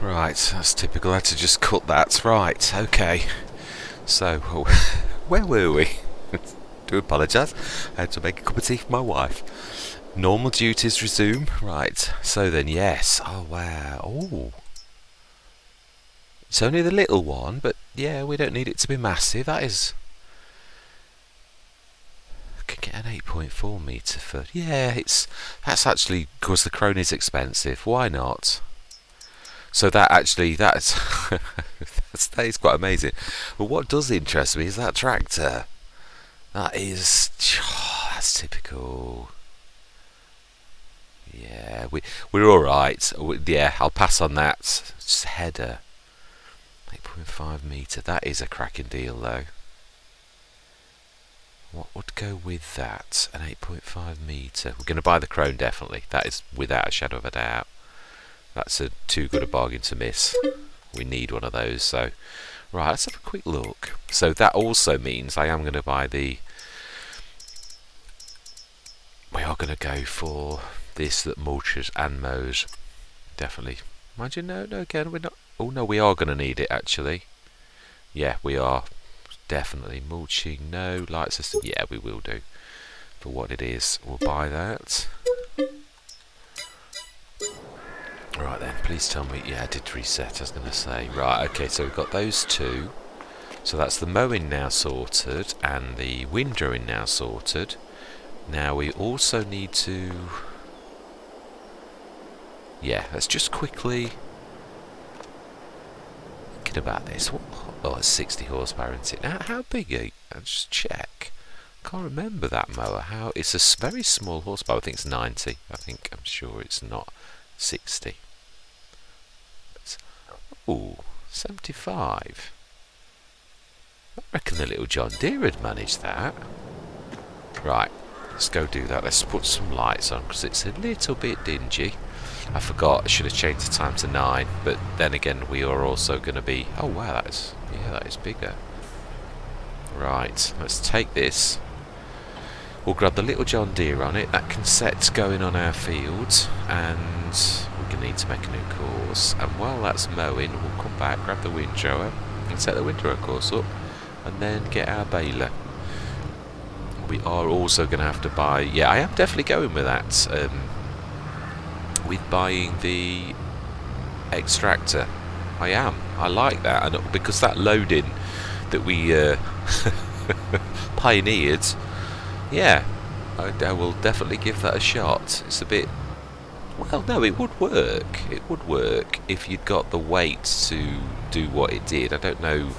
Right, that's typical. I had to just cut that. Right, okay. So, where were we? Do apologise. I had to make a cup of tea for my wife. Normal duties resume. Right, so then, yes. Oh, wow. Oh. It's only the little one, but yeah, we don't need it to be massive. That is... I can get an 8.4 metre foot. Yeah, it's... That's actually... because the Krone's expensive. Why not? So that actually, that's, that's that is quite amazing. But what does interest me is that tractor. That is, oh, that's typical. Yeah, we we're all right. Yeah, I'll pass on that. Just header, 8.5 meter. That is a cracking deal, though. What would go with that? An 8.5 meter. We're going to buy the Krone definitely. That is without a shadow of a doubt. That's a too good a bargain to miss. We need one of those. So, right, let's have a quick look. So that also means I am going to buy the. We are going to go for this that mulches and mows. Definitely. Mind you, no, no, again, we're not. Oh no, we are going to need it actually. Yeah, we are. Definitely mulching. No light system. Yeah, we will do. For what it is, we'll buy that. Right then, please tell me. Yeah, I did reset, I was going to say. Right, okay, so we've got those two. So that's the mowing now sorted and the windrowing now sorted. Now we also need to... Yeah, let's just quickly... Thinking about this. What, oh, it's 60 horsepower, isn't it? Now, how big are you? I'll just check. can't remember that mower. How It's a very small horsepower. I think it's 90. I think, I'm sure it's not 60. Ooh, 75. I reckon the little John Deere had managed that. Right, let's go do that. Let's put some lights on because it's a little bit dingy. I forgot I should have changed the time to 9, but then again we are also going to be... Oh wow, that is, yeah, that is bigger. Right, let's take this. We'll grab the little John Deere on it. That can set going on our fields and going to need to make a new course. And while that's mowing, we'll come back, grab the windrower and set the windrower course up and then get our baler. We are also going to have to buy... Yeah, I am definitely going with that. Um, with buying the extractor. I am. I like that. and Because that loading that we uh, pioneered yeah, I, I, will definitely give that a shot. It's a bit... Well, no, it would work. It would work if you'd got the weight to do what it did. I don't know...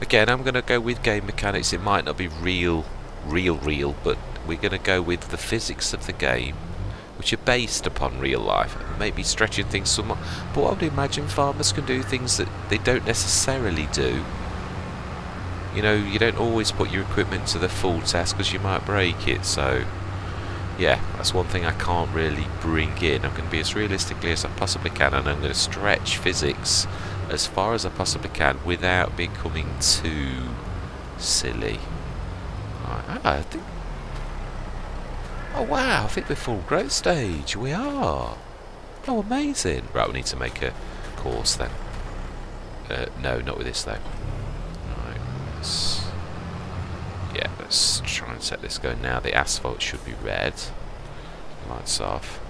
Again, I'm going to go with game mechanics. It might not be real, real, real, but we're going to go with the physics of the game, which are based upon real life, maybe stretching things somewhat. But I would imagine farmers can do things that they don't necessarily do you know, you don't always put your equipment to the full test because you might break it, so yeah, that's one thing I can't really bring in. I'm going to be as realistically as I possibly can and I'm going to stretch physics as far as I possibly can without becoming too silly. Right, ah, I think... Oh wow, I think we're full growth stage. We are. Oh, amazing. Right, we need to make a course then. Uh, no, not with this though let's yeah let's try and set this going now. The asphalt should be red. Lights off.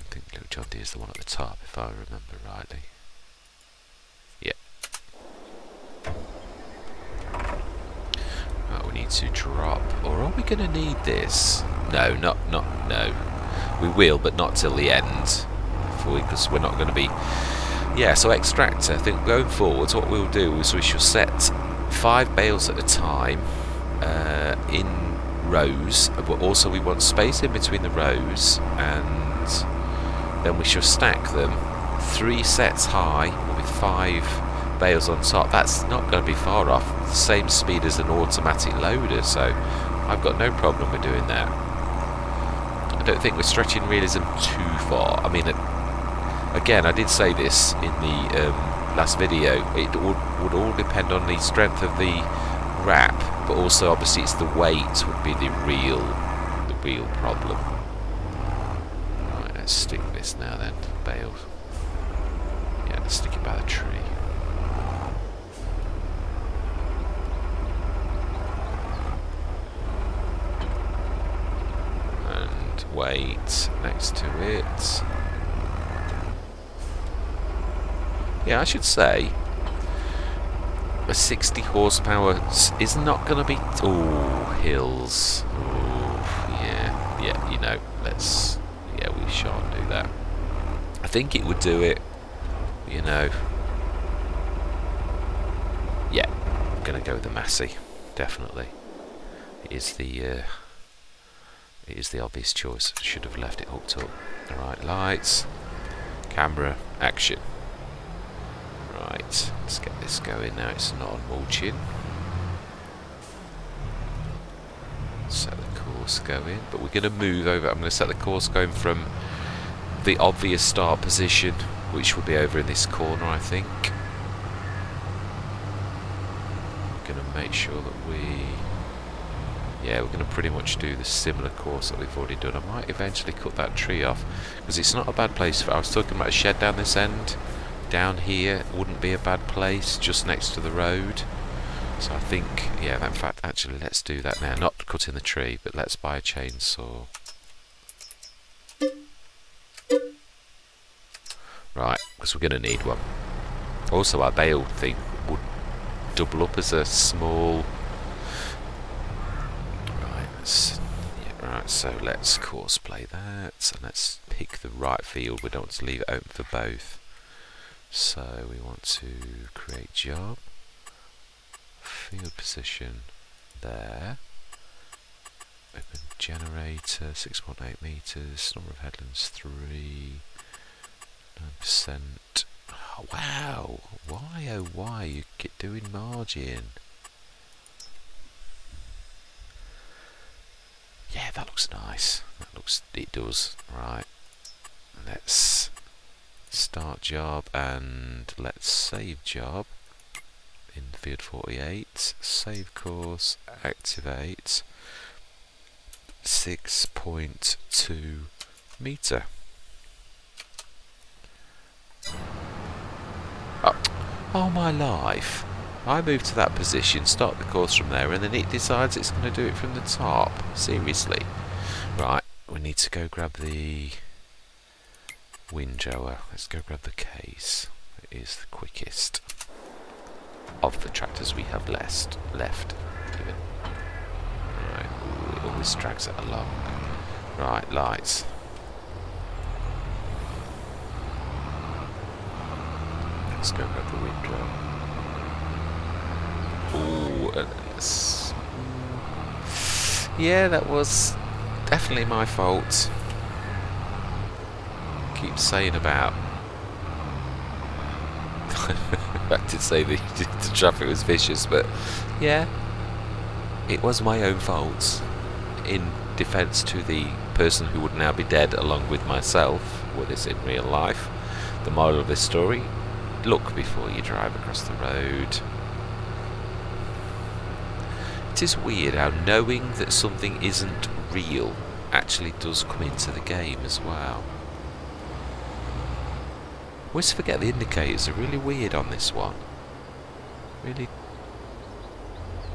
I think Little John is the one at the top if I remember rightly. Yeah. Right, we need to drop or are we going to need this? No not not no. We will but not till the end. Because we're not going to be yeah, so extractor, I think going forwards what we'll do is we shall set five bales at a time uh, in rows, but also we want space in between the rows and then we shall stack them three sets high with five bales on top. That's not going to be far off the same speed as an automatic loader, so I've got no problem with doing that. I don't think we're stretching realism too far. I mean, again, I did say this in the um, last video, it would, would all depend on the strength of the wrap, but also obviously it's the weight would be the real, the real problem. Right, let's stick this now then, bales. Yeah, let's stick it by the tree. And wait next to it. Yeah, I should say a 60 horsepower is not going to be... Oh, hills. Yeah. Yeah, you know, let's... Yeah, we shan't do that. I think it would do it, you know. Yeah, I'm going to go with the Massey, definitely. It is the... Uh, it is the obvious choice. Should have left it hooked up. Alright, lights, camera, action. Right, let's get this going now. It's not on mulching. Set the course going, but we're going to move over. I'm going to set the course going from the obvious start position, which will be over in this corner, I think. We're going to make sure that we... Yeah, we're going to pretty much do the similar course that we've already done. I might eventually cut that tree off, because it's not a bad place for... I was talking about a shed down this end down here wouldn't be a bad place, just next to the road. So I think, yeah, in fact, actually, let's do that now. Not cutting the tree, but let's buy a chainsaw. Right, because we're going to need one. Also, our bale thing would double up as a small... Right, let's... Yeah, right, so let's course play that. So let's pick the right field. We don't want to leave it open for both. So we want to create job, field position there, open generator, 6.8 meters, number of headlands 3, 9%. Oh, ah, wow, why oh why you get doing margin? Yeah, that looks nice. That looks, it does. Right, let's start job and let's save job. In field 48 save course activate 6.2 meter. Oh, oh my life. I move to that position start the course from there and then it decides it's going to do it from the top. Seriously. Right we need to go grab the windrower. Let's go grab the case. It is the quickest of the tractors we have left. left. Right, Ooh, it always drags it along. Right, lights. Let's go grab the windrower. Ooh, yeah, that was definitely my fault keep saying about. Um, I did say the, the traffic was vicious, but yeah, it was my own fault. In defence to the person who would now be dead along with myself, were this in real life, the moral of this story, look before you drive across the road. It is weird how knowing that something isn't real actually does come into the game as well always forget the indicators are really weird on this one. Really...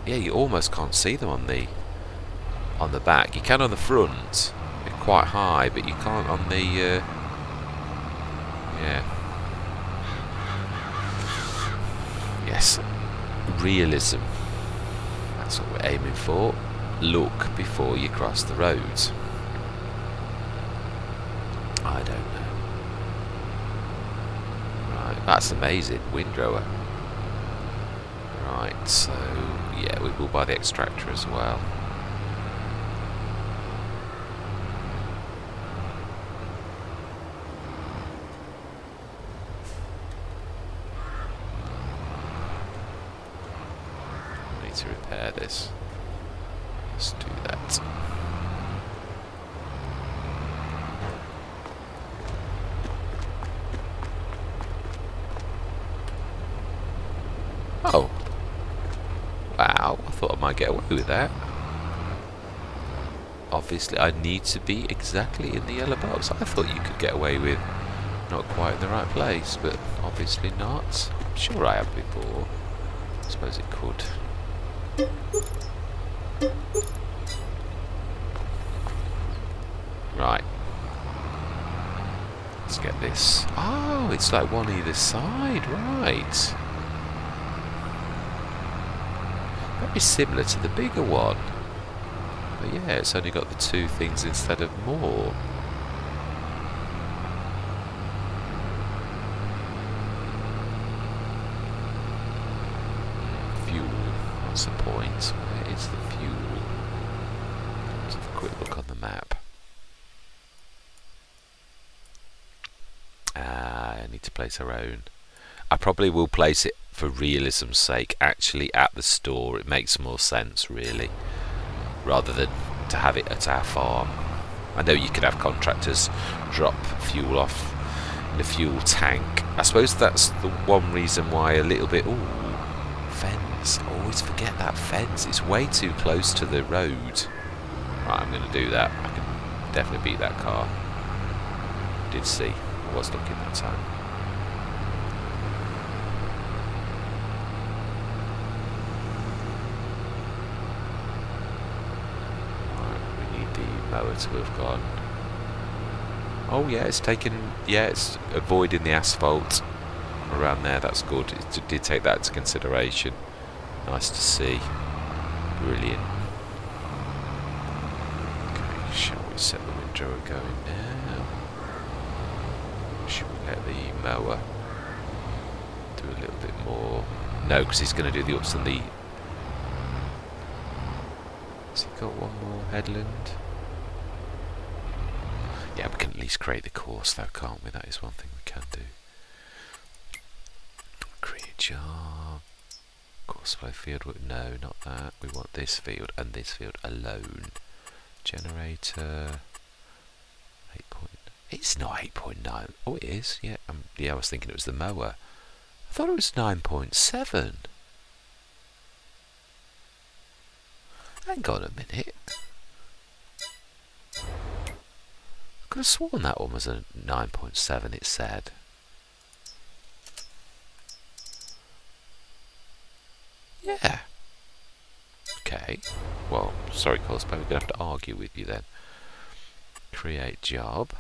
Yeah, you almost can't see them on the on the back. You can on the front. They're quite high, but you can't on the... Uh, yeah. Yes. Realism. That's what we're aiming for. Look before you cross the roads. I don't know. That's amazing, windrower. Right, so yeah, we will buy the extractor as well. need to repair this. Let's do that. Oh. Wow, I thought I might get away with that. Obviously, I need to be exactly in the yellow box. I thought you could get away with not quite in the right place, but obviously not. I'm sure I have before. I suppose it could. Right. Let's get this. Oh, it's like one either side, right. Similar to the bigger one. But yeah, it's only got the two things instead of more. Fuel. What's the point? Where is the fuel? Let's have a quick look on the map. Ah, I need to place our own. I probably will place it for realism's sake actually at the store. It makes more sense really rather than to have it at our farm. I know you could have contractors drop fuel off in a fuel tank. I suppose that's the one reason why a little bit... Ooh, fence. I always forget that fence. It's way too close to the road. Right, I'm going to do that. I can definitely beat that car. Did see. I was looking that time. Have gone. Oh yeah, it's taken. Yeah, it's avoiding the asphalt around there. That's good. It did take that into consideration. Nice to see. Brilliant. Okay, shall we set the window going now? Should we let the mower do a little bit more? No, because he's going to do the ups and the. Has he got one more headland? Yeah, we can at least create the course though, can't we? That is one thing we can do. Create job. Course flow field. No, not that. We want this field and this field alone. Generator. 8 point. It's not 8.9. Oh, it is. Yeah, um, yeah. I was thinking it was the mower. I thought it was 9.7. Hang on a minute. Could have sworn that one was a 9.7 it said. Yeah. Okay. Well, sorry, Courseplay, we're going to have to argue with you then. Create job.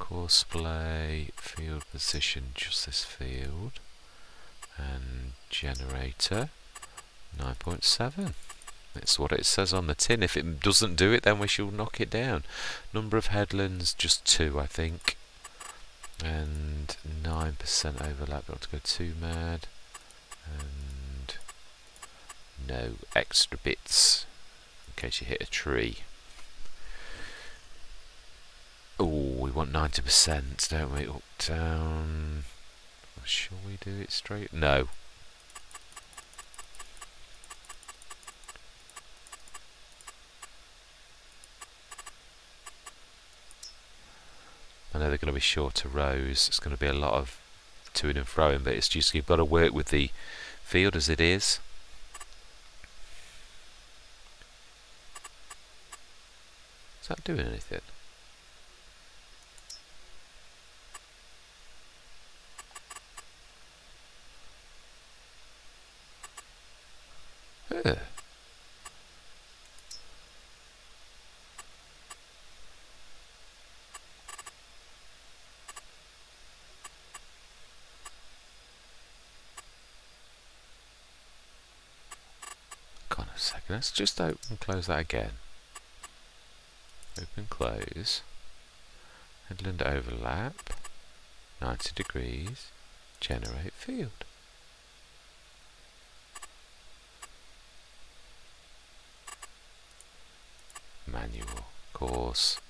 Courseplay, field position, just this field. And generator, 9.7. It's what it says on the tin. If it doesn't do it, then we shall knock it down. Number of headlands, just two, I think. And 9% overlap. Don't to go too mad. And no extra bits in case you hit a tree. Oh, we want 90%, don't we? Up, down. Shall we do it straight? No, know they're going to be shorter rows. It's going to be a lot of to and froing, but it's just you've got to work with the field as it is. Is that doing anything? Let's just open close that again. Open close. Headland overlap. 90 degrees. Generate field. Manual course.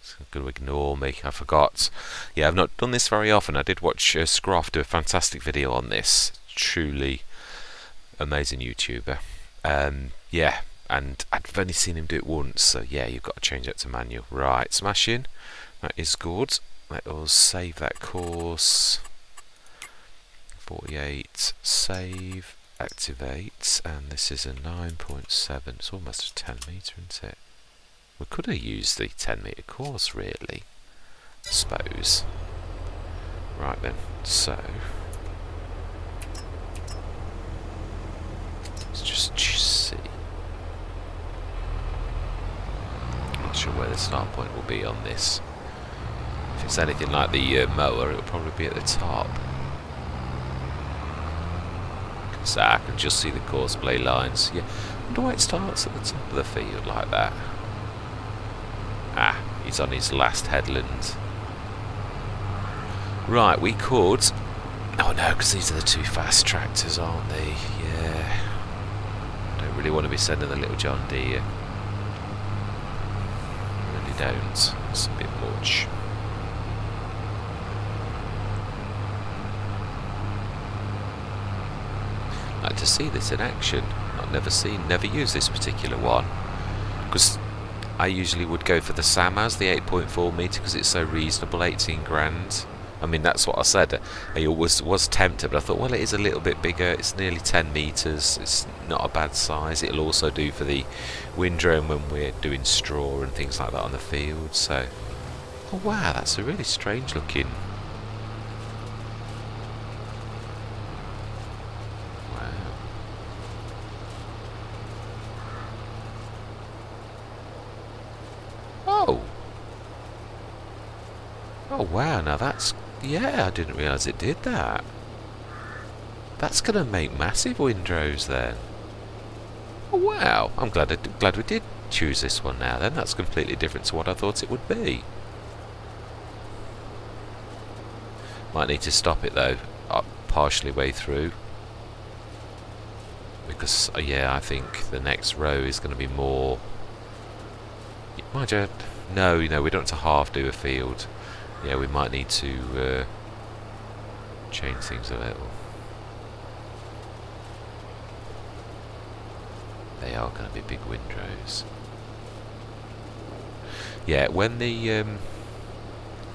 It's going to ignore me. I forgot. Yeah, I've not done this very often. I did watch uh, Scroff do a fantastic video on this. Truly amazing YouTuber. Um, yeah, and I've only seen him do it once, so yeah, you've got to change that to manual. Right, smash in. That is good. Let us save that course. 48, save, activate, and this is a 9.7. It's almost a 10 metre, isn't it? We could have used the 10 metre course, really. I suppose. Right then, so... Let's just see. Not sure where the start point will be on this. If it's anything like the uh, mower, it'll probably be at the top. So I can just see the courseplay lines. Yeah, I wonder why it starts at the top of the field like that. Ah, he's on his last headland. Right, we could... Oh no, because these are the two fast tractors, aren't they? Really want to be sending the little John. I really don't. It's a bit much. like to see this in action. I've never seen, never used this particular one. Because I usually would go for the SaMASZ, the 8.4 metre, because it's so reasonable, 18 grand. I mean, that's what I said. I was was tempted, but I thought, well, it is a little bit bigger. It's nearly 10 metres. It's not a bad size. It'll also do for the windrome when we're doing straw and things like that on the field. So, oh wow, that's a really strange looking Oh. Oh wow, now that's... Yeah, I didn't realise it did that. That's going to make massive windrows then. Oh wow, I'm glad, I, glad we did choose this one now then. That's completely different to what I thought it would be. Might need to stop it though, up partially way through. Because, uh, yeah, I think the next row is going to be more... Mind you, no, you know, we don't have to half do a field yeah, we might need to uh, change things a little. They are going to be big windrows. Yeah, when the um,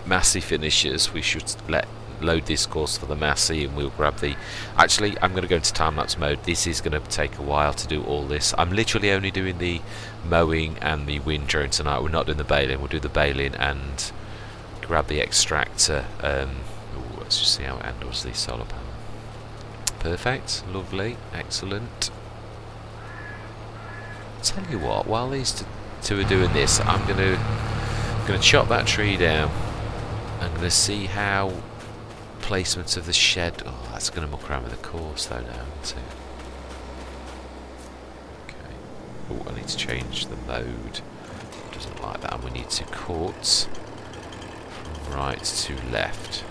Massey finishes, we should let load this course for the Massey and we'll grab the... Actually, I'm going to go into time-lapse mode. This is going to take a while to do all this. I'm literally only doing the mowing and the windrow tonight. We're not doing the baling. We'll do the baling and grab the extractor. Um, ooh, let's just see how it handles the solar panel. Perfect, lovely, excellent. Tell you what, while these two are doing this, I'm gonna gonna chop that tree down. I'm gonna see how placement of the shed. Oh, that's gonna muck around with the course though now, isn't it? Okay. Oh, I need to change the mode. Doesn't like that, and we need to quartz right to left.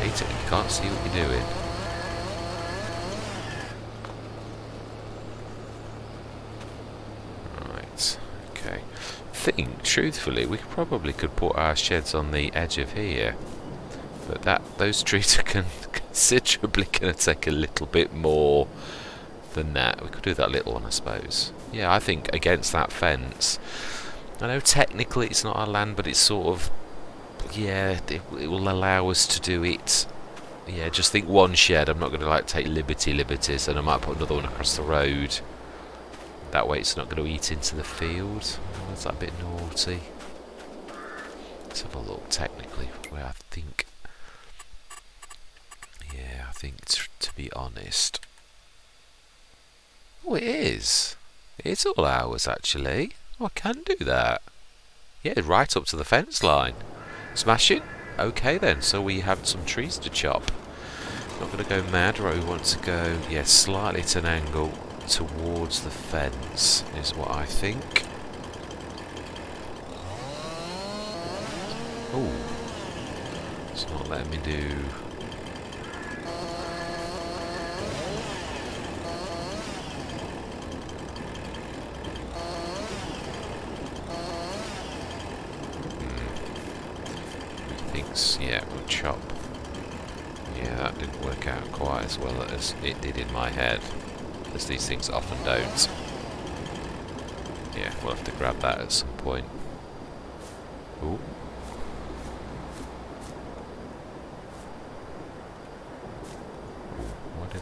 Hate you can't see what you're doing. think, truthfully, we probably could put our sheds on the edge of here. But that those trees are con considerably going to take a little bit more than that. We could do that little one, I suppose. Yeah, I think against that fence. I know technically it's not our land, but it's sort of... Yeah, it, it will allow us to do it yeah, just think one shed. I'm not going to like take liberty liberties, and I might put another one across the road. That way it's not going to eat into the field. Oh, that's a bit naughty. Let's have a look technically where I think... Yeah, I think to be honest... Oh, it is. It's all ours actually. Oh, I can do that. Yeah, right up to the fence line. Smashing? Okay then, so we have some trees to chop. Not going to go mad, right? We want to go, yes, yeah, slightly at an angle towards the fence is what I think. Oh, it's not letting me do. Hmm. Thinks, yeah, we'll chop. Yeah, that didn't work out quite as well as it did in my head as these things often don't. Yeah, we'll have to grab that at some point. Ooh.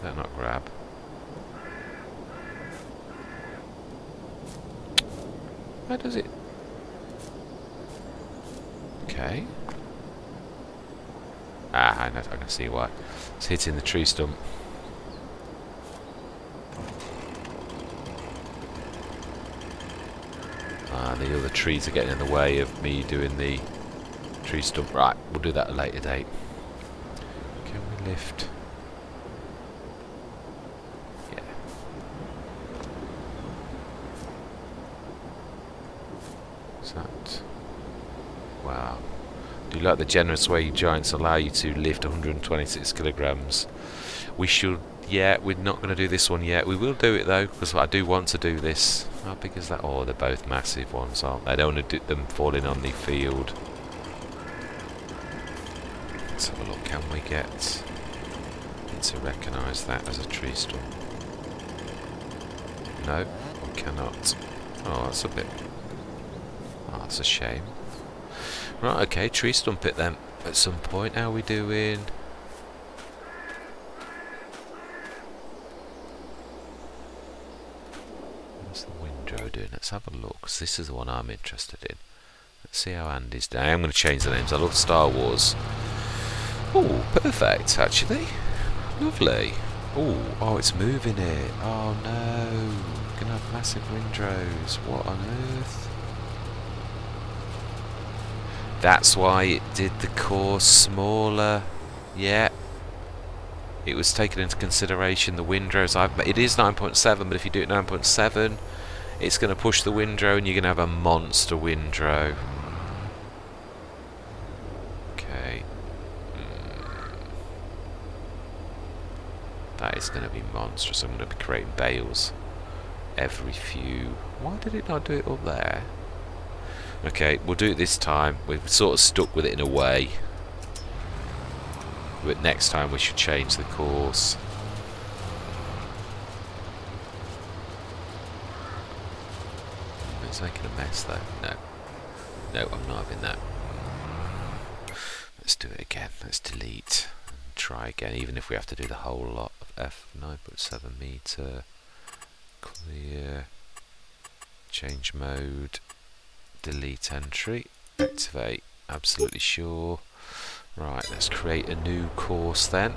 That not grab? Why does it? Okay. Ah, I, know, I can see why. It's hitting the tree stump. Ah, the other trees are getting in the way of me doing the tree stump. Right, we'll do that at a later date. Can we lift? Yeah. Is that... Wow. Do you like the generous way giants allow you to lift 126 kilograms? We should... Yeah, we're not going to do this one yet. We will do it though, because I do want to do this. How big is that? Oh, they're both massive ones, aren't they? I don't want to do them falling on the field. Let's have a look. Can we get... Need to recognise that as a tree stump. No, we cannot. Oh, that's a bit... Oh, that's a shame. Right, okay, tree stump it then. At some point, how are we doing? What's the windrow doing? Let's have a look, because this is the one I'm interested in. Let's see how Andy's doing. I'm going to change the names. I love Star Wars. Oh, perfect, actually. Lovely. Oh, oh, it's moving it. Oh no. Going to have massive windrows. What on earth? That's why it did the core smaller. Yeah. It was taken into consideration the windrows. I, it is 9.7, but if you do it 9.7, it's going to push the windrow and you're going to have a monster windrow. Okay. Mm. That is going to be monstrous. I'm going to be creating bales every few... Why did it not do it up there? Okay, we'll do it this time. We've sort of stuck with it in a way. But next time we should change the course. It's making a mess though. No. No, I'm not having that. Let's do it again. Let's delete. And try again, even if we have to do the whole lot of F9.7 meter. Clear. Change mode delete entry, activate, absolutely sure. Right, let's create a new course then.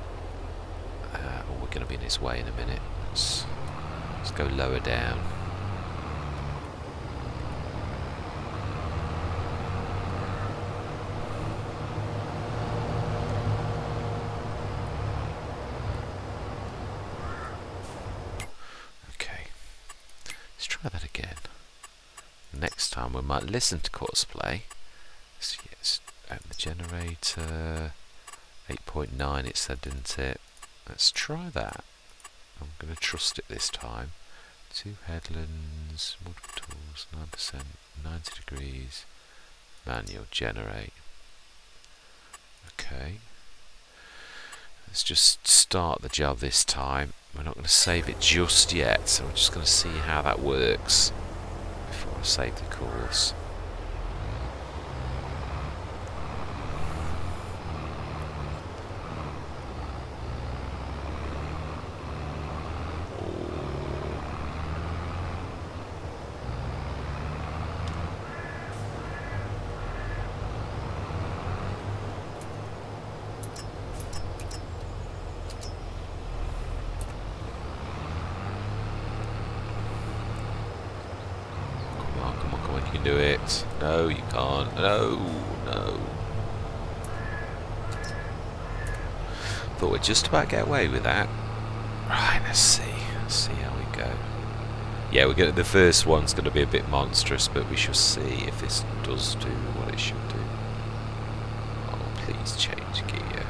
Uh, oh, we're going to be in its way in a minute. Let's, let's go lower down. time we might listen to Courseplay. So yes, open the generator. 8.9 it said, didn't it? Let's try that. I'm going to trust it this time. Two headlands, multiple tools, 9%, 90 degrees, manual generate. Okay. Let's just start the job this time. We're not going to save it just yet, so we're just going to see how that works I save the course. do it. No, you can't. No, no. Thought we'd just about get away with that. Right, let's see. Let's see how we go. Yeah, we're gonna, the first one's going to be a bit monstrous, but we shall see if this does do what it should do. Oh, please change gear.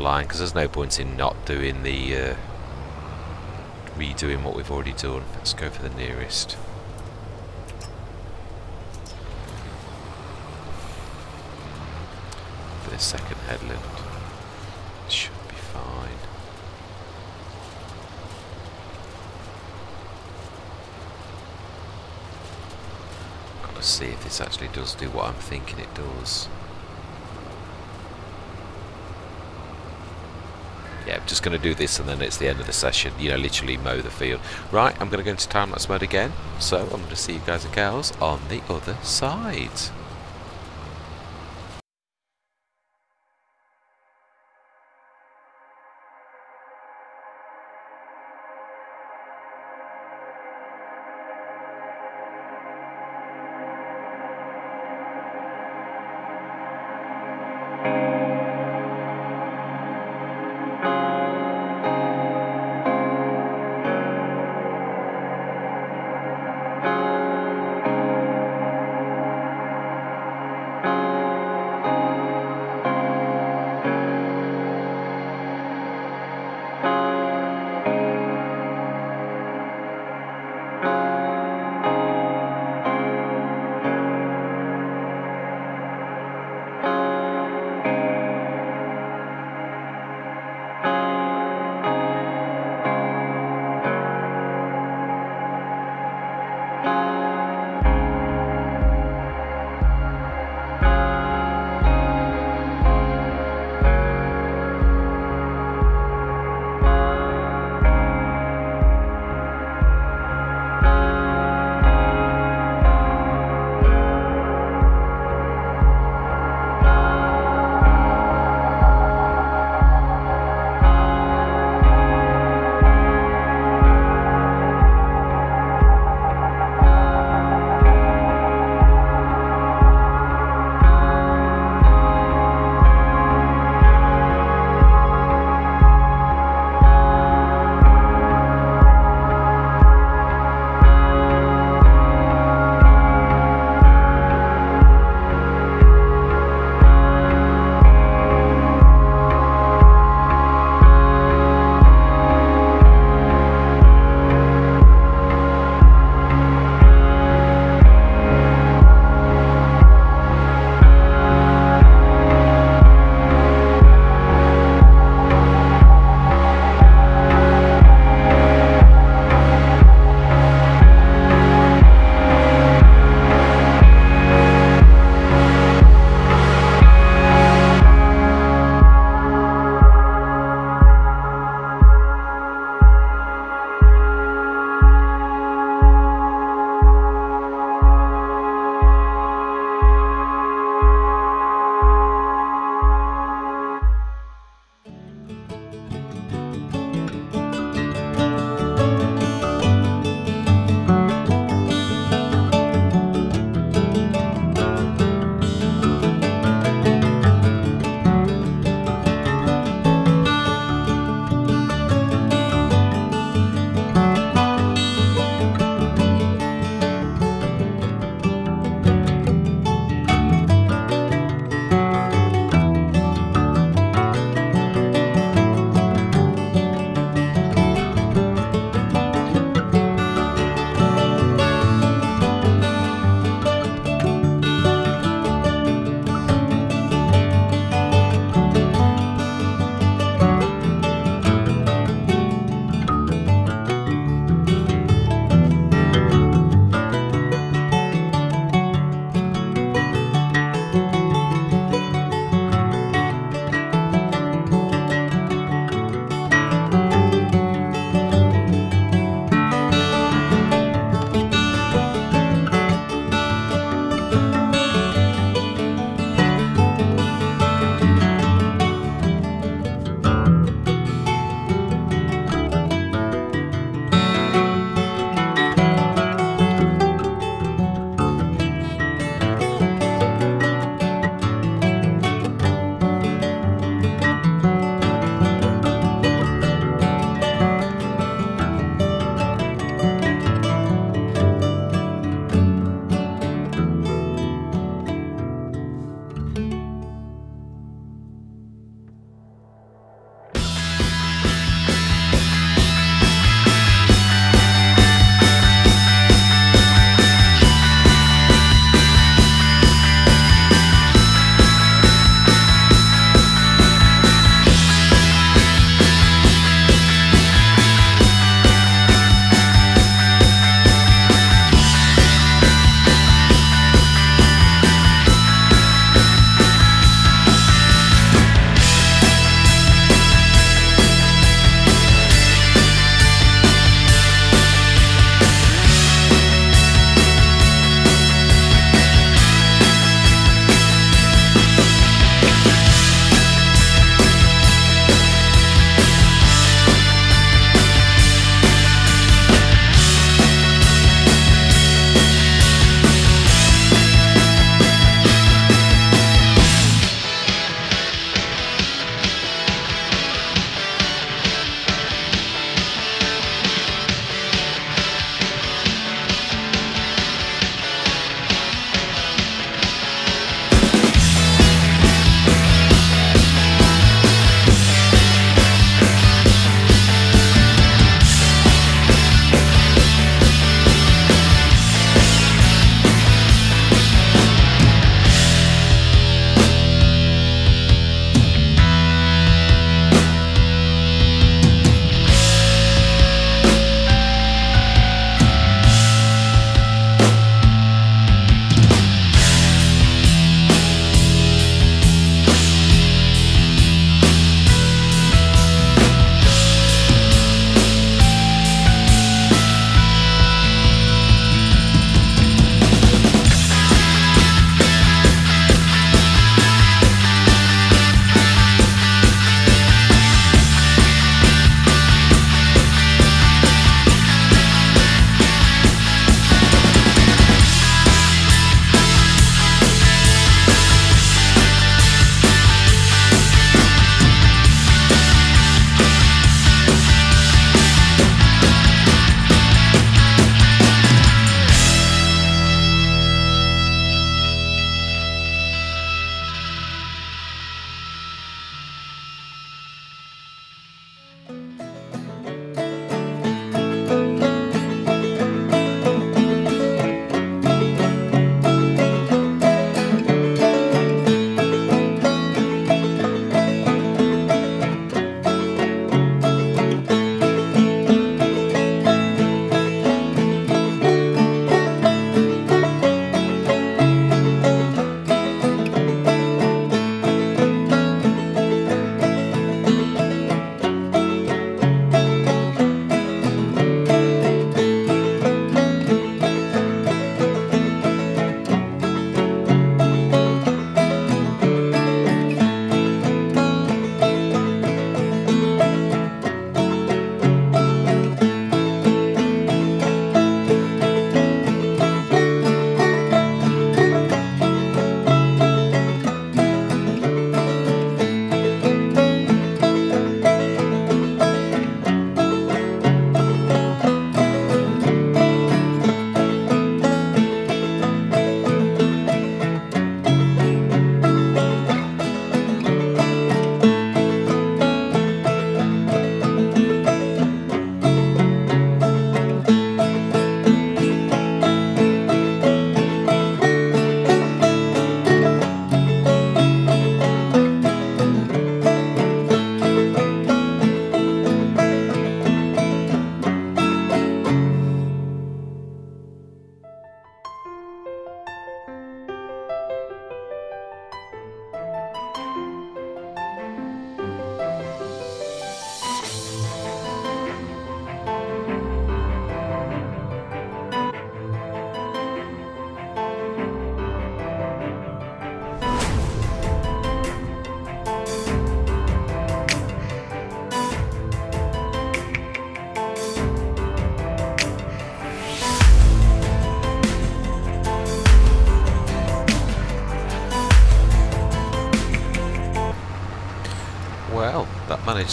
Line because there's no point in not doing the uh, redoing what we've already done. Let's go for the nearest. For this second headland. Should be fine. Gotta see if this actually does do what I'm thinking it does. yeah, I'm just going to do this and then it's the end of the session, you know, literally mow the field. Right, I'm going to go into time-lapse mode again, so I'm going to see you guys and gals on the other side.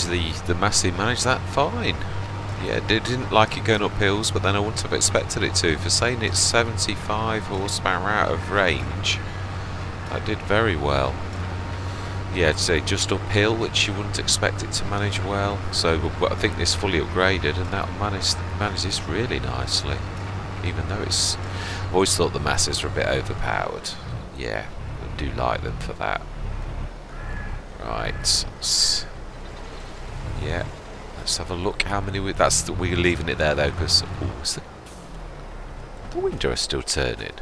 The the Massey managed that fine. Yeah, didn't like it going up hills, but then I wouldn't have expected it to. For saying it's 75 horsepower out of range, that did very well. Yeah, I'd say just uphill, which you wouldn't expect it to manage well. So, but I think this fully upgraded, and that managed manages really nicely. Even though it's, I've always thought the masses are a bit overpowered. Yeah, I do like them for that. Right. Let's have a look how many we... That's the, we're leaving it there though because... Oh, the, the window is still turning.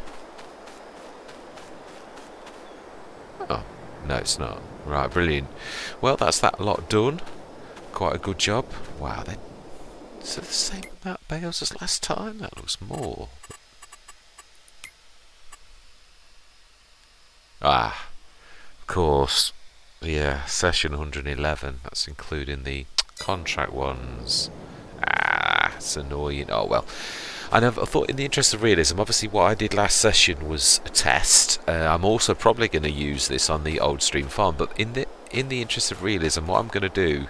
Oh, no it's not. Right, brilliant. Well, that's that lot done. Quite a good job. Wow, then. Is it the same amount of bales as last time? That looks more. Ah, of course. Yeah, session 111. That's including the contract ones. Ah, it's annoying. Oh well. I never thought, in the interest of realism, obviously what I did last session was a test. Uh, I'm also probably going to use this on the old stream farm, but in the in the interest of realism, what I'm going to do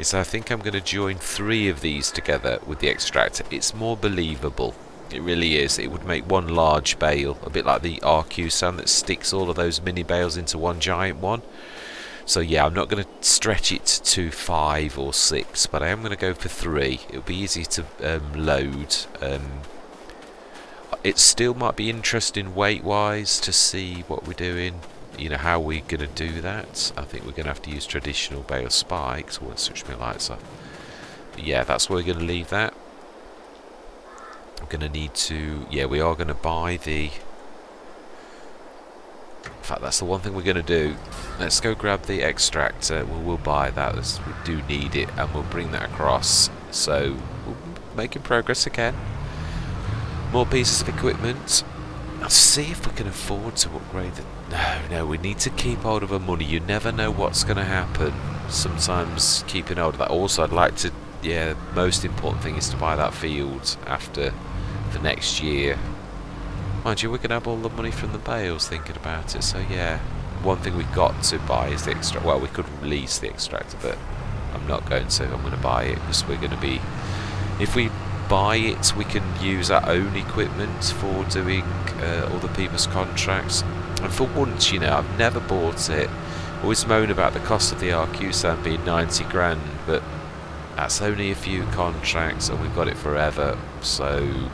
is I think I'm going to join three of these together with the extractor. It's more believable. It really is. It would make one large bale, a bit like the Arcusin that sticks all of those mini bales into one giant one. So yeah, I'm not going to stretch it to five or six, but I am going to go for three. It'll be easy to um, load. Um, it still might be interesting weight-wise to see what we're doing. You know, how we're going to do that. I think we're going to have to use traditional bale spikes. Won't switch my lights off. But yeah, that's where we're going to leave that. I'm going to need to... Yeah, we are going to buy the fact, that's the one thing we're going to do. Let's go grab the extractor. We will buy that we do need it, and we'll bring that across. So, we're making progress again. More pieces of equipment. Let's see if we can afford to upgrade it. No, no, we need to keep hold of our money. You never know what's going to happen. Sometimes keeping hold of that. Also, I'd like to, yeah, most important thing is to buy that field after the next year Mind you, we can have all the money from the bales thinking about it, so yeah. One thing we've got to buy is the extract. Well, we could release the extractor, but I'm not going to. I'm going to buy it because we're going to be... If we buy it, we can use our own equipment for doing uh, other people's contracts. And for once, you know, I've never bought it. Always moan about the cost of the RQ being 90 grand, but that's only a few contracts and we've got it forever, so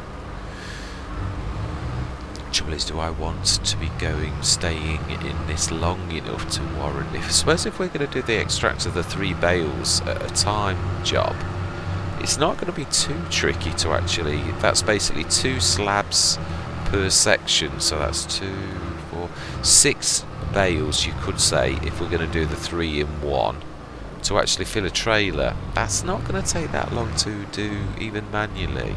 trouble is, do I want to be going, staying in this long enough to warrant? If, I suppose if we're going to do the extract of the three bales at a time job, it's not going to be too tricky to actually, that's basically two slabs per section, so that's two, four, six bales you could say, if we're going to do the three in one, to actually fill a trailer. That's not going to take that long to do even manually.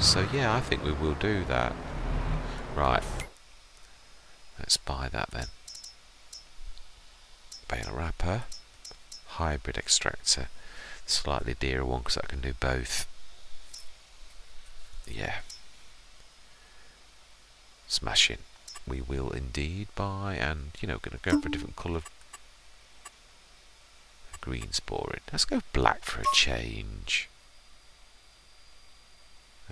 So yeah, I think we will do that. Right. Let's buy that then. Bale wrapper. Hybrid extractor. Slightly dearer one because I can do both. Yeah. Smashing. We will indeed buy and, you know, going to go for a different colour. Green sporing. Let's go black for a change.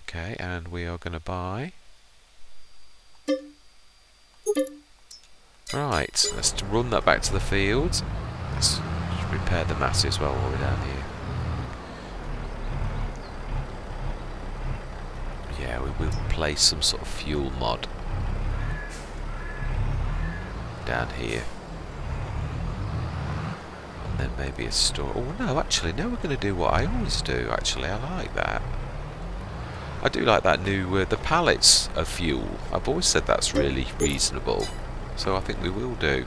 Okay, and we are going to buy Right, let's run that back to the field. Let's repair the mass as well while we're down here. Yeah, we will place some sort of fuel mod down here. And then maybe a store. Oh no, actually, no, we're going to do what I always do. Actually, I like that. I do like that new, uh, the pallets of fuel. I've always said that's really reasonable. So I think we will do.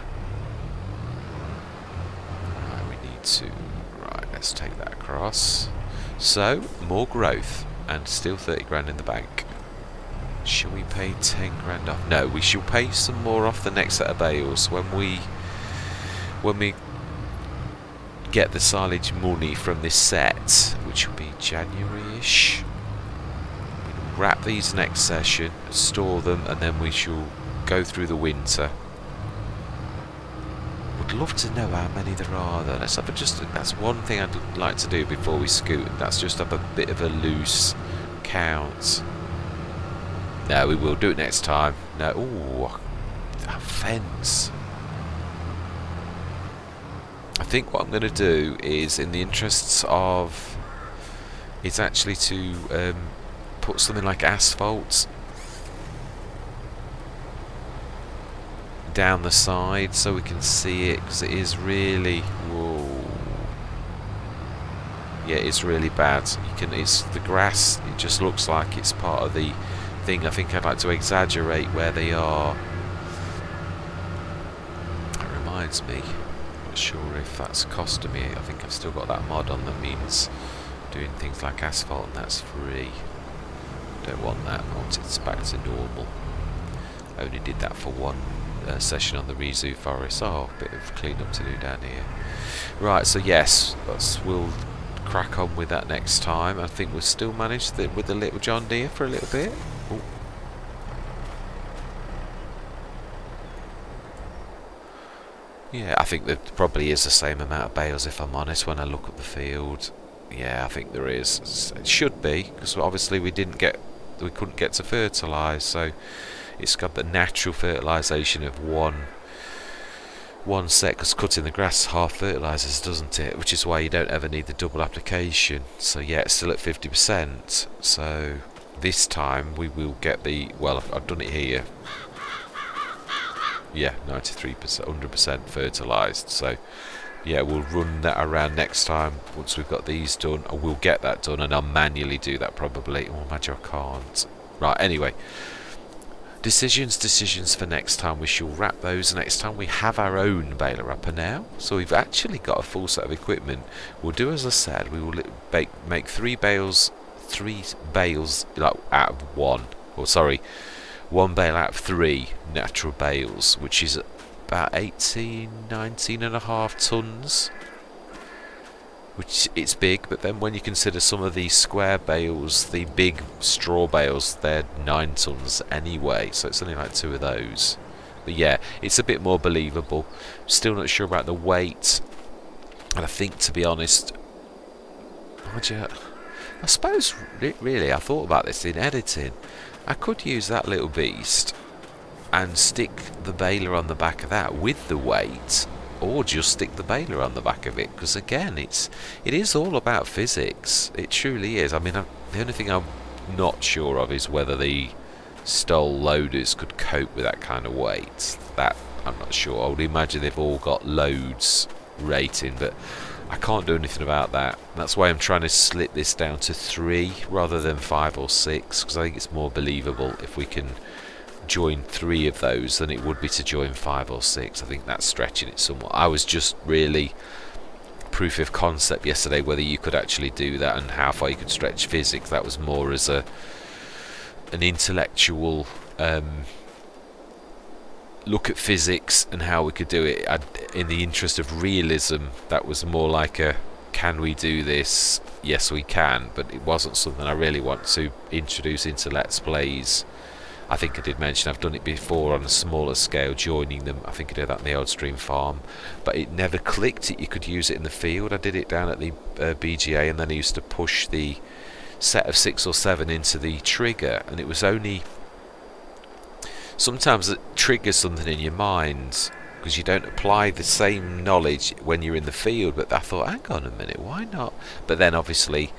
Right, we need to... Right, let's take that across. So, more growth. And still 30 grand in the bank. Shall we pay 10 grand off? No, we shall pay some more off the next set of bales when we... When we get the silage money from this set, which will be January-ish. Wrap these next session, store them, and then we shall go through the winter I'd love to know how many there are though. Let's have a just that's one thing I'd like to do before we scoot. That's just have a bit of a loose count. No, we will do it next time. No, ooh, a fence. I think what I'm going to do is, in the interests of, it's actually to um, put something like asphalt down the side so we can see it because it is really whoa. Yeah it's really bad. You can it's the grass it just looks like it's part of the thing. I think I'd like to exaggerate where they are. That reminds me. I'm not sure if that's costing me. I think I've still got that mod on that means doing things like asphalt and that's free don't want that I want it back to normal I only did that for one uh, session on the Rizu Forest. Oh, a bit of clean up to do down here. Right, so yes, we'll crack on with that next time. I think we'll still manage the, with the little John Deere for a little bit. Ooh. Yeah, I think there probably is the same amount of bales if I'm honest when I look at the field. Yeah, I think there is. It should be, because obviously we didn't get, we couldn't get to fertilise, so it's got the natural fertilisation of one one set because cutting the grass half fertilises doesn't it? Which is why you don't ever need the double application. So yeah it's still at 50% so this time we will get the well I've, I've done it here. Yeah 93% 100% fertilised so yeah we'll run that around next time once we've got these done we'll get that done and I'll manually do that probably oh imagine I can't right anyway Decisions, decisions for next time. We shall wrap those next time. We have our own baler upper now. So we've actually got a full set of equipment. We'll do as I said. We will make, make three bales, three bales like, out of one. Or sorry, one bale out of three natural bales, which is about 18, 19 and a half tons which it's big but then when you consider some of these square bales the big straw bales they're 9 tons anyway so it's only like two of those. But yeah it's a bit more believable. Still not sure about the weight. And I think to be honest I suppose really I thought about this in editing. I could use that little beast and stick the baler on the back of that with the weight or just stick the baler on the back of it because again it's it is all about physics. It truly is. I mean I'm, the only thing I'm not sure of is whether the Stoll loaders could cope with that kind of weight. That I'm not sure. I would imagine they've all got loads rating but I can't do anything about that. That's why I'm trying to slit this down to three rather than five or six because I think it's more believable if we can join three of those than it would be to join five or six. I think that's stretching it somewhat. I was just really proof of concept yesterday whether you could actually do that and how far you could stretch physics. That was more as a an intellectual um, look at physics and how we could do it. I'd, in the interest of realism, that was more like a can we do this? Yes, we can, but it wasn't something I really want to introduce into Let's Plays I think I did mention I've done it before on a smaller scale, joining them. I think I did that in the Old Stream farm, but it never clicked. You could use it in the field. I did it down at the uh, BGA, and then I used to push the set of six or seven into the trigger, and it was only sometimes it triggers something in your mind because you don't apply the same knowledge when you're in the field. But I thought, hang on a minute, why not? But then obviously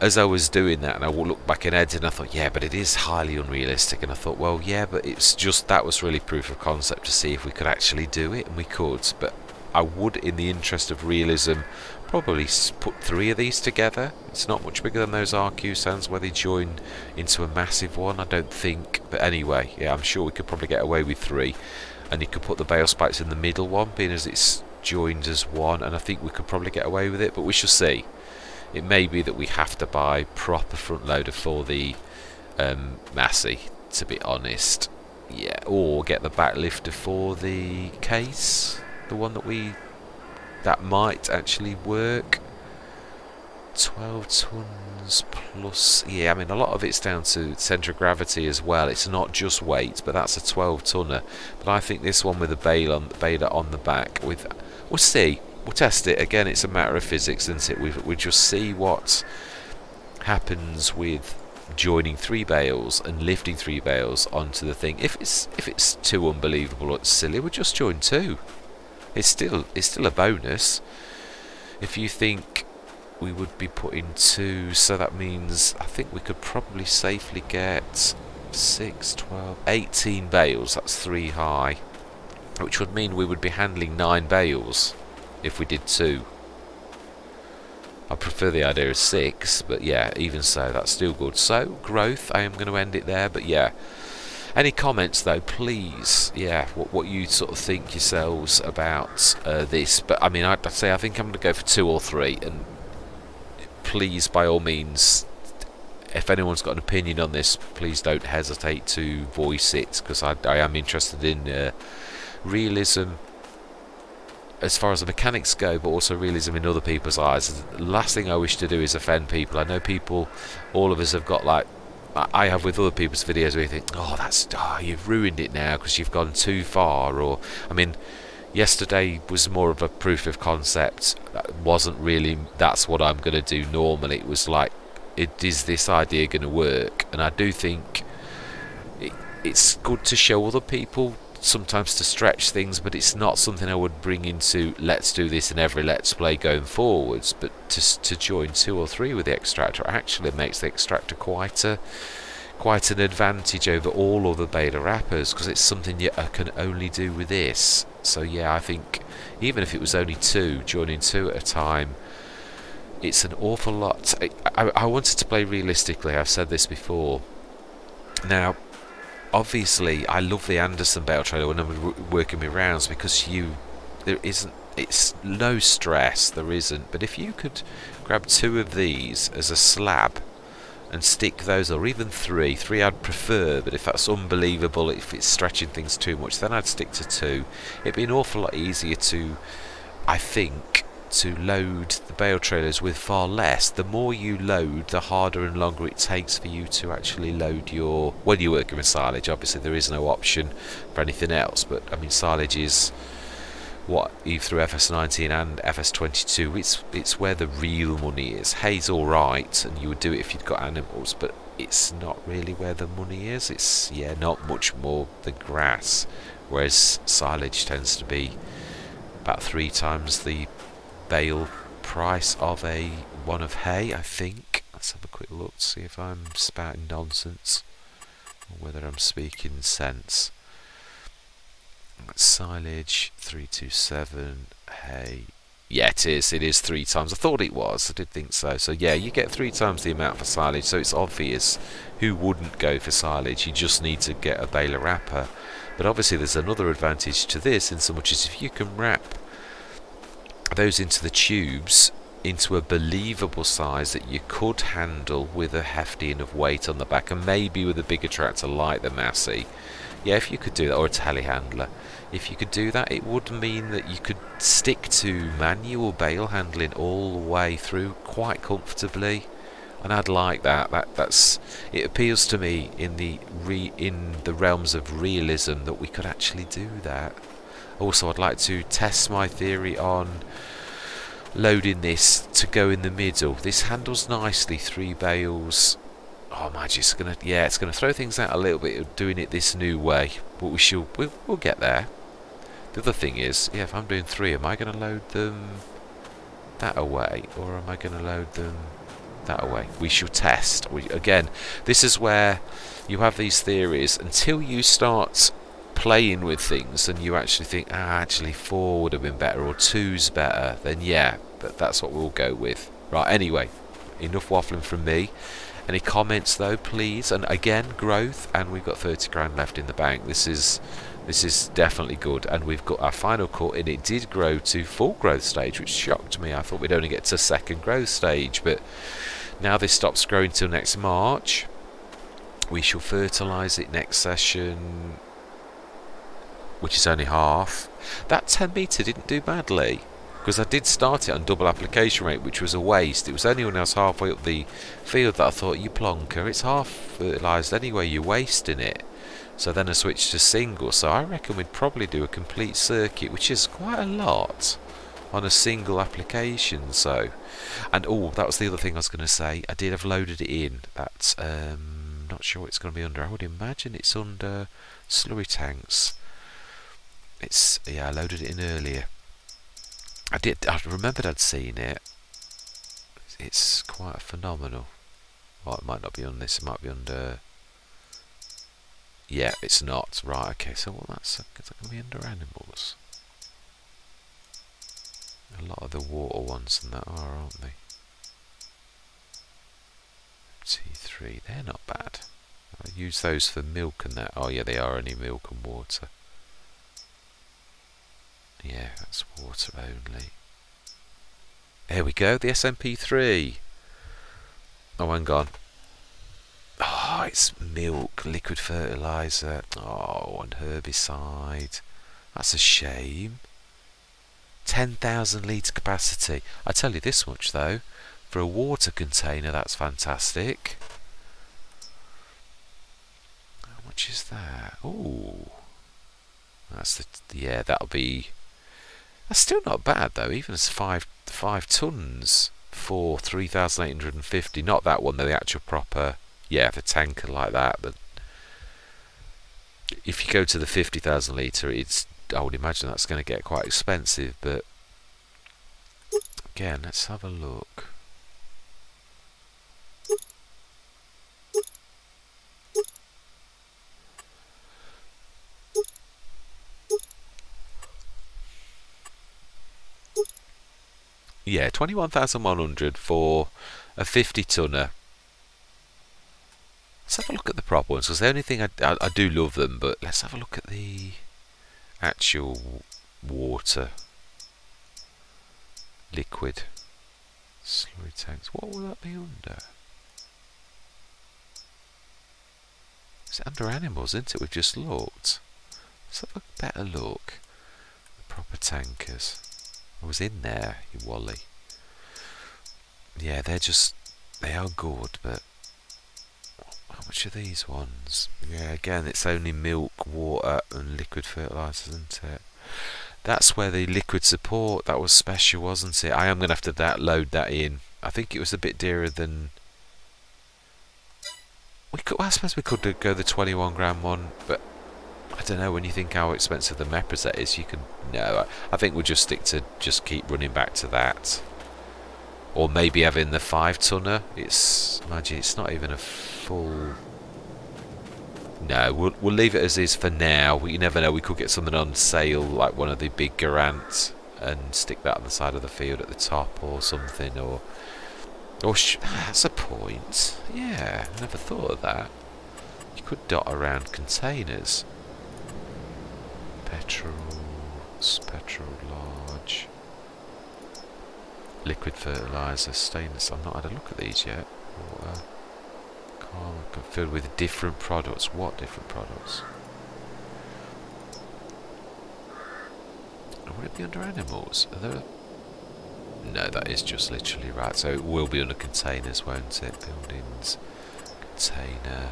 as I was doing that and I looked back in editing, I thought, yeah, but it is highly unrealistic. And I thought, well, yeah, but it's just that was really proof of concept to see if we could actually do it, and we could. But I would, in the interest of realism, probably put three of these together. It's not much bigger than those Arcusins where they join into a massive one, I don't think. But anyway, yeah, I'm sure we could probably get away with three. And you could put the bale spikes in the middle one, being as it's joined as one, and I think we could probably get away with it, but we shall see. It may be that we have to buy proper front loader for the um, Massey, to be honest. Yeah, or get the back lifter for the case, the one that we that might actually work. 12 tons plus yeah I mean a lot of it's down to centre of gravity as well it's not just weight but that's a 12 tonner but I think this one with a baler on, baler on the back with we'll see we'll test it. Again it's a matter of physics isn't it? We we just see what happens with joining three bales and lifting three bales onto the thing. If it's if it's too unbelievable or silly we'll just join two. It's still it's still a bonus. If you think we would be putting two so that means I think we could probably safely get 6, 12, 18 bales. That's three high which would mean we would be handling nine bales if we did two I prefer the idea of six but yeah even so that's still good so growth I am going to end it there but yeah any comments though, please? Yeah, what what you sort of think yourselves about uh, this? But I mean, I'd, I'd say I think I'm going to go for two or three, and please, by all means, if anyone's got an opinion on this, please don't hesitate to voice it because I, I am interested in uh, realism as far as the mechanics go, but also realism in other people's eyes. The last thing I wish to do is offend people. I know people, all of us have got like I have with other people's videos where you think, oh, that's oh, you've ruined it now because you've gone too far. Or, I mean, yesterday was more of a proof of concept. That wasn't really that's what I'm going to do normally. It was like, it, is this idea going to work? And I do think it, it's good to show other people sometimes to stretch things, but it's not something I would bring into let's do this in every let's play going forwards. But to to join two or three with the extractor actually makes the extractor quite a quite an advantage over all other bale wrappers because it's something you uh, can only do with this. So yeah, I think even if it was only two, joining two at a time, it's an awful lot. I, I, I wanted to play realistically. I've said this before. Now, obviously I love the Anderson belt trailer when I'm working my rounds because you there isn't it's no stress there isn't. But if you could grab two of these as a slab and stick those or even three three I'd prefer but if that's unbelievable if it's stretching things too much then I'd stick to two. It'd be an awful lot easier to I think to load the bale trailers with far less. The more you load, the harder and longer it takes for you to actually load your... When you're working with silage, obviously there is no option for anything else, but I mean silage is what through FS19 and FS22 it's it's where the real money is hay's alright and you would do it if you'd got animals but it's not really where the money is it's yeah not much more than grass whereas silage tends to be about three times the bale price of a one of hay, I think. Let's have a quick look see if I'm spouting nonsense or whether I'm speaking sense. Silage 327 hay. Yeah, it is. It is three times. I thought it was. I did think so. So yeah, you get three times the amount for silage. So it's obvious who wouldn't go for silage. You just need to get a baler wrapper. But obviously there's another advantage to this in so much as if you can wrap those into the tubes into a believable size that you could handle with a hefty enough weight on the back and maybe with a bigger tractor like the Massey. Yeah, if you could do that, or a telehandler, if you could do that, it would mean that you could stick to manual bale handling all the way through quite comfortably. And I'd like that. That that's it appeals to me in the re, in the realms of realism that we could actually do that. Also, I'd like to test my theory on loading this to go in the middle. This handles nicely, three bales. Oh, my, just gonna, yeah, it's gonna throw things out a little bit doing it this new way, but we shall, we'll, we'll get there. The other thing is, yeah, if I'm doing three, am I gonna load them that away, or am I gonna load them that away? We shall test. We, again, this is where you have these theories until you start playing with things and you actually think, ah, actually four would have been better or two's better, then yeah, but that's what we'll go with. Right, anyway, enough waffling from me. Any comments though, please? And again, growth, and we've got 30 grand left in the bank. This is this is definitely good, and we've got our final cut, and it did grow to full growth stage, which shocked me. I thought we'd only get to second growth stage, but now this stops growing till next March. We shall fertilise it next session which is only half. That 10 metre didn't do badly. because I did start it on double application rate, which was a waste. It was only when I was halfway up the field that I thought, you plonker, it's half fertilised anyway, you're wasting it. So then I switched to single, so I reckon we'd probably do a complete circuit, which is quite a lot on a single application. So, and oh, that was the other thing I was going to say. I did have loaded it in. That's um, not sure what it's going to be under. I would imagine it's under slurry tanks. It's yeah, I loaded it in earlier. I did. I remembered I'd seen it. It's quite phenomenal. Well, it might not be on this. It might be under. Yeah, it's not. Right. Okay. So well, that's that going to be under animals? A lot of the water ones and that are, aren't they? T3. They're not bad. I use those for milk and that. Oh yeah, they are only milk and water. Yeah, that's water only. Here we go, the SMP3. Oh, hang on. Oh, it's milk, liquid fertiliser. Oh, and herbicide. That's a shame. 10,000 litre capacity. I tell you this much though, for a water container that's fantastic. How much is that? Oh, that's the, yeah, that'll be that's still not bad though, even as five five tons for three thousand eight hundred and fifty. Not that one, though, the actual proper yeah, the tanker like that. But if you go to the fifty thousand litre, it's I would imagine that's going to get quite expensive. But again, let's have a look. Yeah, 21,100 for a 50 tonner. Let's have a look at the prop ones, because the only thing I, I, I, do love them, but let's have a look at the actual water liquid slurry tanks. What will that be under? It's under animals, isn't it? We've just looked. Let's have a better look. The proper tankers. I was in there, you Wally. Yeah, they're just, they are good, but how much are these ones? Yeah, again, it's only milk, water, and liquid fertiliser, isn't it? That's where the liquid support, that was special, wasn't it? I am going to have to that, load that in. I think it was a bit dearer than... We could, well, I suppose we could go the 21 gram one, but I don't know, when you think how expensive the Meprazet is, you can... No, I, think we'll just stick to just keep running back to that. Or maybe having the 5 tonner. It's... Imagine, it's not even a full... No, we'll, we'll leave it as is for now. You never know, we could get something on sale, like one of the big Garant, and stick that on the side of the field at the top or something, or... Or that's a point. Yeah, I never thought of that. You could dot around containers petrol, petrol large, liquid fertilizer, stainless. I've not had a look at these yet. Water, car uh, filled with different products. What different products? Would it be under animals? Are there? No, that is just literally right. So it will be under containers, won't it? Buildings, container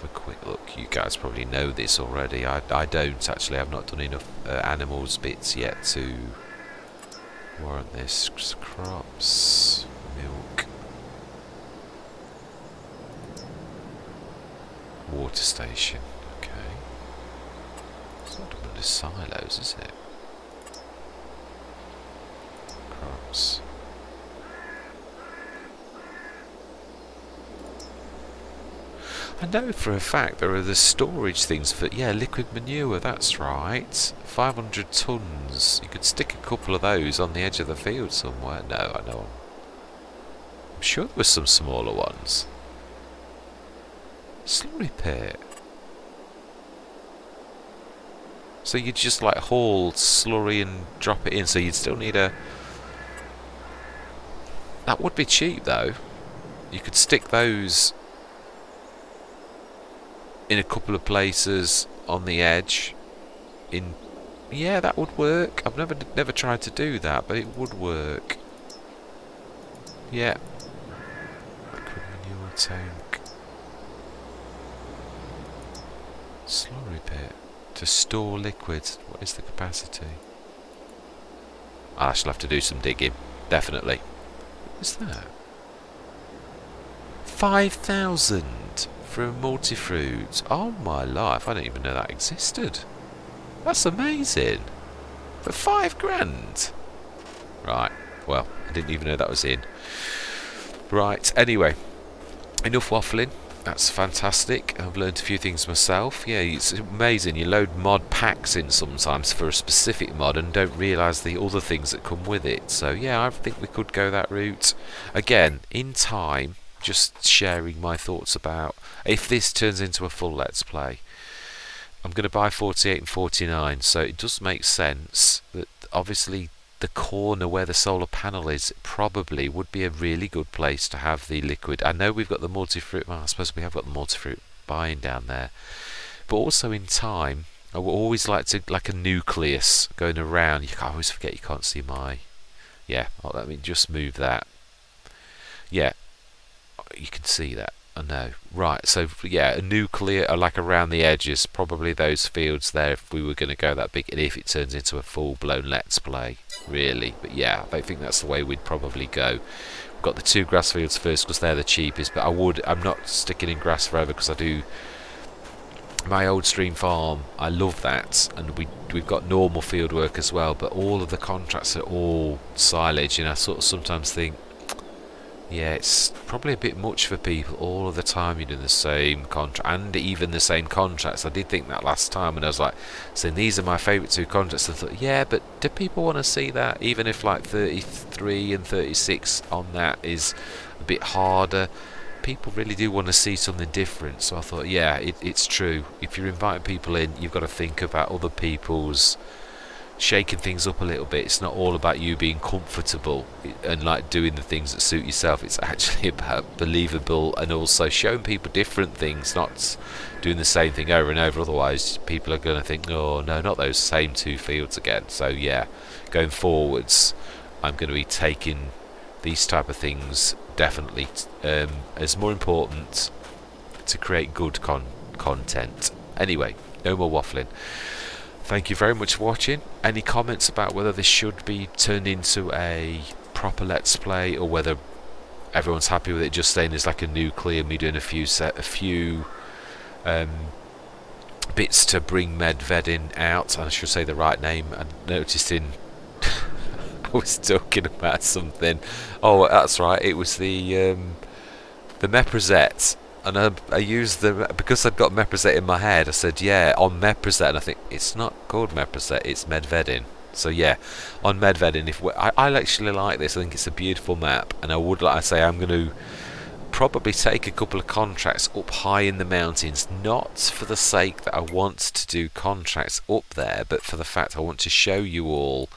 have a quick look. You guys probably know this already. I, I don't actually. I've not done enough uh, animals bits yet to warrant this. Crops, milk, water station. Okay. It's not under silos, is it? Crops. I know for a fact there are the storage things for, yeah, liquid manure, that's right. 500 tonnes. You could stick a couple of those on the edge of the field somewhere. No, I know. I'm sure there were some smaller ones. Slurry pit. So you'd just like haul slurry and drop it in, so you'd still need a... That would be cheap though. You could stick those in a couple of places on the edge in Yeah, that would work. I've never never tried to do that, but it would work. Yeah. Manure tank. Slurry pit. To store liquids. What is the capacity? I shall have to do some digging. Definitely. What is that? 5,000 for a multi-fruit. Oh my life, I didn't even know that existed. That's amazing. For five grand. Right, well, I didn't even know that was in. Right, anyway, enough waffling. That's fantastic. I've learned a few things myself. Yeah, it's amazing. You load mod packs in sometimes for a specific mod and don't realise the other things that come with it. So yeah, I think we could go that route. Again, in time, just sharing my thoughts about if this turns into a full Let's Play. I'm going to buy 48 and 49, so it does make sense that obviously the corner where the solar panel is probably would be a really good place to have the liquid. I know we've got the multi-fruit, well I suppose we have got the multi-fruit buying down there, but also in time, I would always like to, like a nucleus going around, you I always forget you can't see my, yeah, oh, let me just move that. Yeah, you can see that. I know. Right, so yeah, a nuclear, uh, like around the edges, probably those fields there if we were going to go that big, and if it turns into a full-blown Let's Play, really. But yeah, I think that's the way we'd probably go. We've got the two grass fields first because they're the cheapest, but I would, I'm not sticking in grass forever because I do my old stream farm I love that and we we've got normal field work as well but all of the contracts are all silage and I sort of sometimes think yeah, it's probably a bit much for people all of the time you're doing the same contract and even the same contracts. I did think that last time and I was like, saying these are my favourite two contracts. I thought, yeah, but do people want to see that? Even if like 33 and 36 on that is a bit harder, people really do want to see something different. So I thought, yeah, it, it's true. If you're inviting people in, you've got to think about other people's shaking things up a little bit. It's not all about you being comfortable and like doing the things that suit yourself. It's actually about believable and also showing people different things, not doing the same thing over and over. Otherwise, people are going to think, oh no, not those same two fields again. So yeah, going forwards, I'm going to be taking these type of things definitely um, as more important to create good con content. Anyway, no more waffling. Thank you very much for watching. Any comments about whether this should be turned into a proper Let's Play or whether everyone's happy with it just staying as like a nuclear, me doing a few set, a few um, bits to bring Medvedin out. I should say the right name. I noticed in I was talking about something. Oh, that's right. It was the um, the Meprazet and I, I used the because I'd got Meprazet in my head. I said, yeah, on Meprazet, and I think it's not called Meprazet, it's Medvedin. So yeah, on Medvedin, if I, I actually like this, I think it's a beautiful map, and I would like to say I'm going to probably take a couple of contracts up high in the mountains, not for the sake that I want to do contracts up there, but for the fact I want to show you all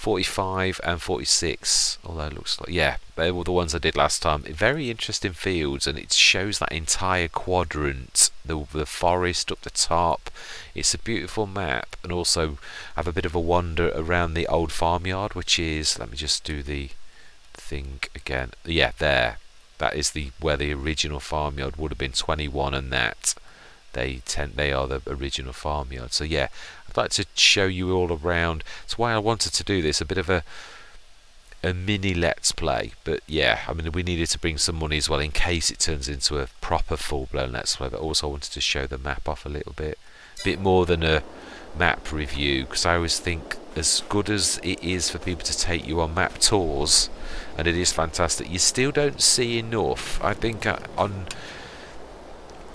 45 and 46 although it looks like yeah they were the ones I did last time. Very interesting fields and it shows that entire quadrant the, the forest up the top. It's a beautiful map and also have a bit of a wander around the old farmyard which is let me just do the thing again. Yeah there. That is the where the original farmyard would have been 21 and that they tend they are the original farmyard. So yeah I'd like to show you all around. That's why I wanted to do this a bit of a a mini let's play. But yeah I mean we needed to bring some money as well in case it turns into a proper full-blown let's play. But also I wanted to show the map off a little bit a bit more than a map review because I always think as good as it is for people to take you on map tours and it is fantastic you still don't see enough. I think uh, on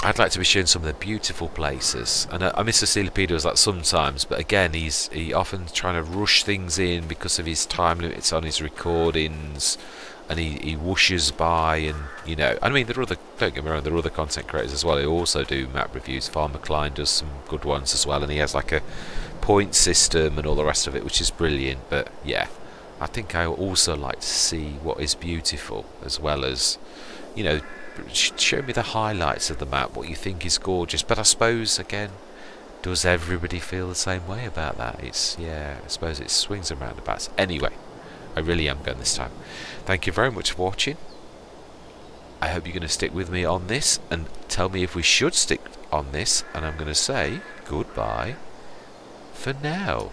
I'd like to be shown some of the beautiful places, and I, I miss Cecilia that sometimes. But again, he's he often trying to rush things in because of his time limits on his recordings, and he, he whooshes by, and you know, I mean, there are other don't get me wrong, there are other content creators as well who also do map reviews. Farmer Klein does some good ones as well, and he has like a point system and all the rest of it, which is brilliant. But yeah, I think I also like to see what is beautiful as well as you know show me the highlights of the map, what you think is gorgeous. But I suppose, again, does everybody feel the same way about that? It's, yeah, I suppose it swings and roundabouts. Anyway, I really am going this time. Thank you very much for watching. I hope you're going to stick with me on this and tell me if we should stick on this. And I'm going to say goodbye for now.